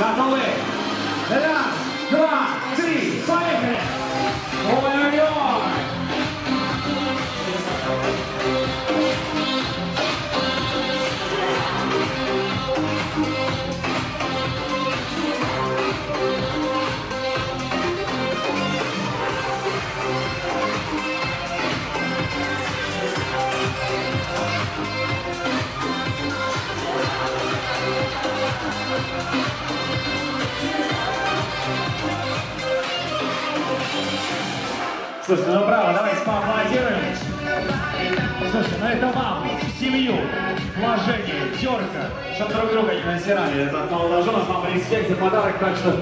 那各位来啦是吧？这里 Слушайте, ну браво, давайте поаплодируем. Слушайте, ну это вам, в семью, уважение, терка, чтобы друг друга не насирали. Это от молодоженов, вам респект за подарок, так что